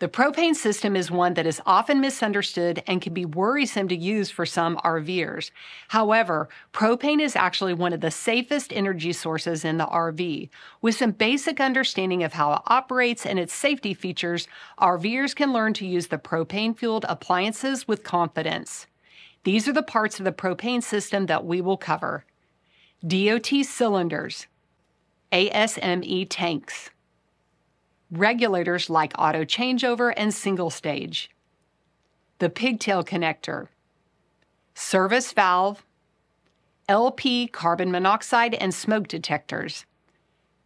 The propane system is one that is often misunderstood and can be worrisome to use for some RVers. However, propane is actually one of the safest energy sources in the RV. With some basic understanding of how it operates and its safety features, RVers can learn to use the propane fueled appliances with confidence. These are the parts of the propane system that we will cover DOT cylinders, ASME tanks regulators like auto changeover and single stage, the pigtail connector, service valve, LP carbon monoxide and smoke detectors,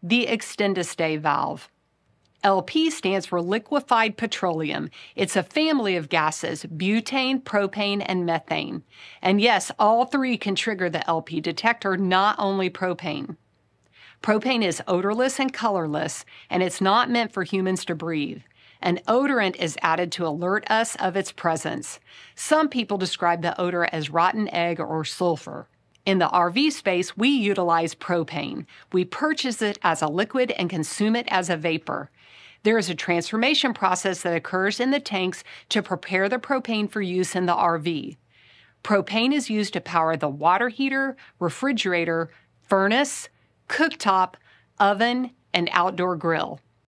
the extend-a-stay valve. LP stands for liquefied petroleum. It's a family of gases butane, propane, and methane. And yes, all three can trigger the LP detector, not only propane. Propane is odorless and colorless, and it's not meant for humans to breathe. An odorant is added to alert us of its presence. Some people describe the odor as rotten egg or sulfur. In the RV space, we utilize propane. We purchase it as a liquid and consume it as a vapor. There is a transformation process that occurs in the tanks to prepare the propane for use in the RV. Propane is used to power the water heater, refrigerator, furnace, cooktop, oven, and outdoor grill.